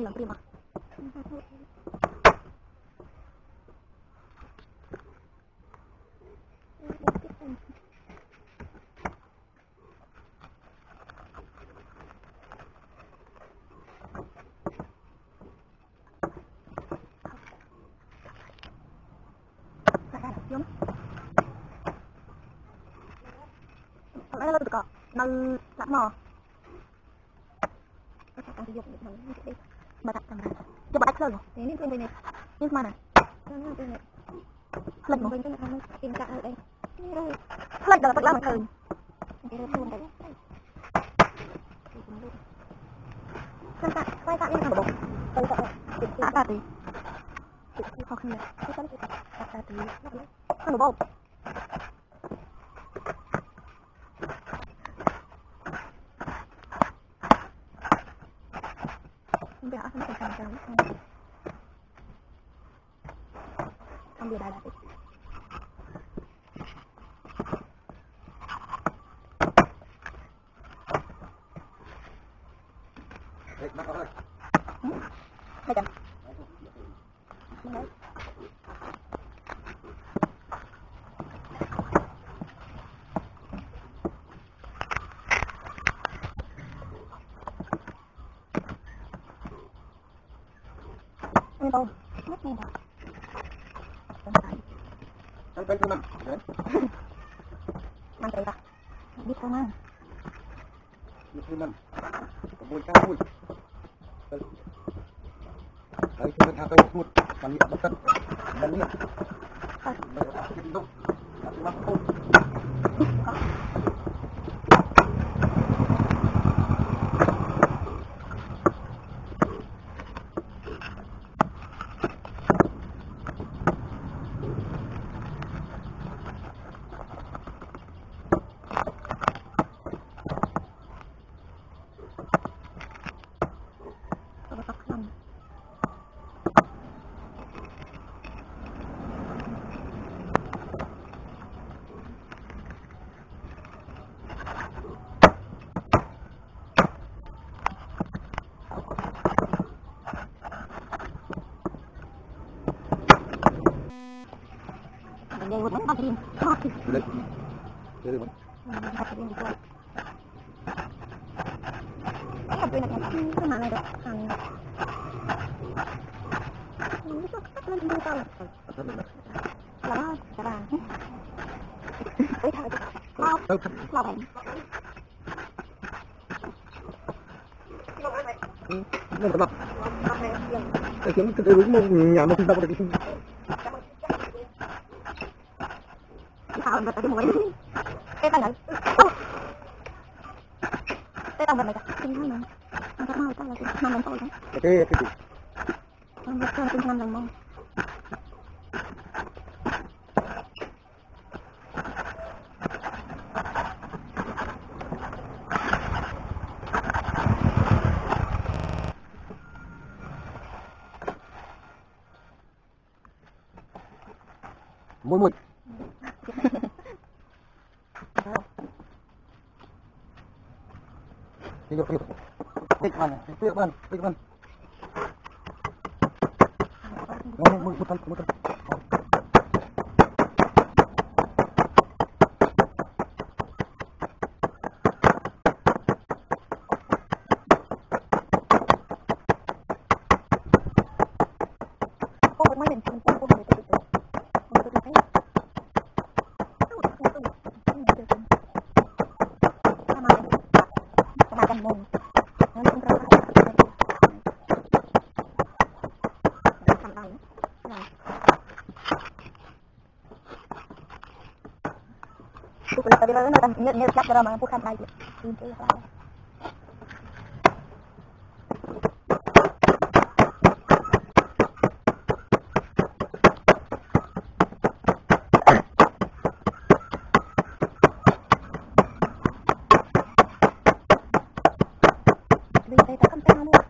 đi làm cái mà Kalau itu kok, nang tak mau. Kita akan dijuk di mana បាត់អត់បានចាំបាត់ឃើញនេះឃើញនេះនេះស្មានណាផ្លិចមកវិញទៅខ្ញុំពីចាក់អត់អីផ្លិចដល់ទឹកឡើងមិនឃើញគេរត់ខ្លួនទៅខ្ញុំតាក់ស្វ័យតាក់នេះបងទៅទៅតាក់តាទីខុសគ្នាទៅទៅតាក់តាទីខ្ញុំបង Đấy, bắt vào thôi. Hai trăm Đúng đấy Ini bau, mất nghe đâu Không phải, Đấy, đấy, nằm. Đấy. mang tới ta Biết không ăn Như thế nằm. Có mùi cao mùi. Đấy. Đấy, chúng ta thấy một phần nhựa bất tất. Phần nhựa. Thôi, Đây là cái động. Là cái mắt khôn. có Có bắt không mình đều vẫn bắt riêng Thôi Đấy. Đây là Bắt riêng thôi Cái là tôi cái mạng này được Hàng Nó cắt lên đi tao là nó sẽ là ấy thôi mau Đâu, bệnh nó là mặt. Cái kiếm cái đúng nhà một chúng ta được cái sao mà tới cái mũi cái tay này cái tay này cả cái này nó có mau tao là năm lần thôi cái cái gì? nó biết cái năm lần mong Mùi mùi. Cái? Tích vào này, tích vào, tích vào. Mùi mùi một thân, một thân. cô Aku kalau tadi lalu nanti nyet nyet dalam mampu kan lagi. Itu ya. Đi đây ta không tên luôn. Ừ? Làm một cây cho lô đi trong ca.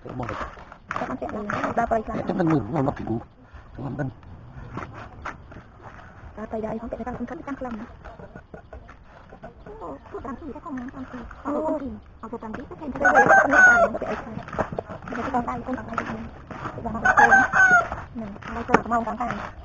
Itu mau. Kan cek ini udah balik lagi. Itu benar mau mak itu. Cuma ben. Ta tay dai không cek kan kan kan lắm. Oh, tu tang tu kan kan tu. Oh, aku tang tu kan tu. Jadi kan tang tu kan tang tu. Jangan tu. Nah, kalau mau tang tang.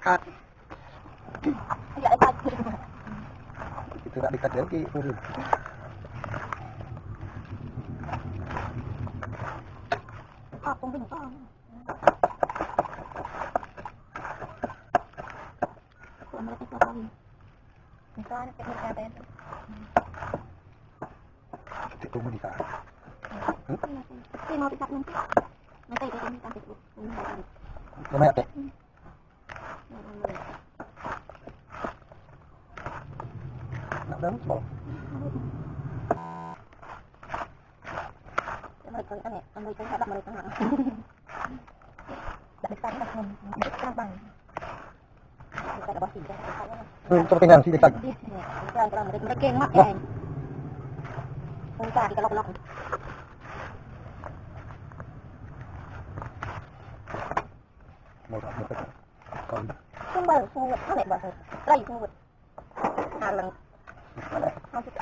itu tak dikat lagi urut aku bintang mereka kami itu anak kita itu itu menikah Nanti mau kita nanti, nanti kita nanti, nanti kita nanti. Lumayan. đúng bộ mười tuổi anh em mười tuổi hai ba mười tuổi đặt được tăng bằng đặt tăng bằng Ừ, tôi kena sih dekat. Nah. Entah kalau kalau. Mau tak mau tak. Kau dah. ខ្ញុំបើសួរគាត់ថាបើត្រីសួរគាត់ថាឡើងអត់អត់ត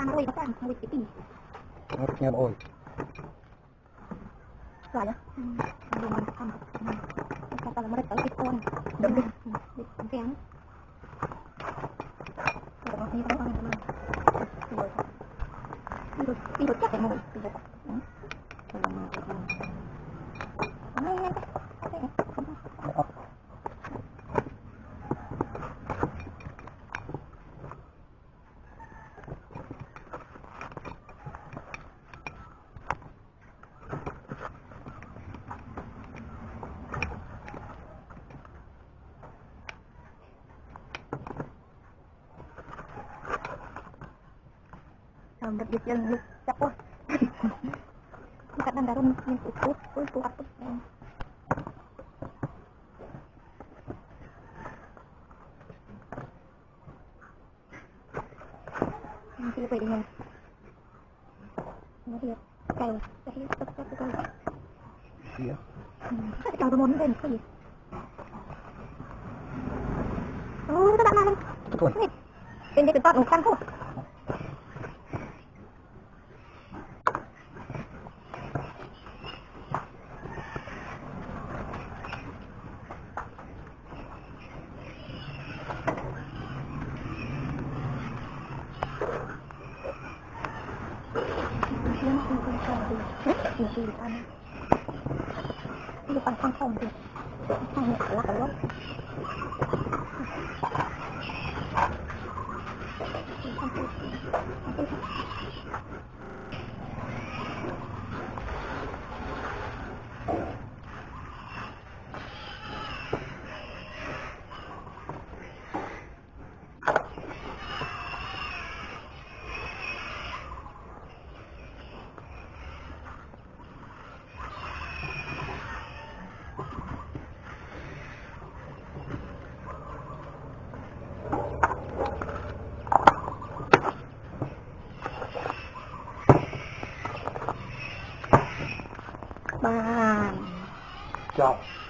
ាមរួយតាមមួយទីខ្ញុំអូយ soalnya belum rekam kata mereka itu demi demi yang terus ini kan teman tidur tidur tidur capek mau tidur belum rekam ini berjalan lu siapa bukan anda rum yang ukur untuk aku Nanti apa ini? Nanti ya, kalau saya tetap satu kali. Iya. Kalau mau nonton sih. Oh, tak mana? Betul. Ini tempat bukan kok. 你试一下吗？那个方向看一下，看一。Chao.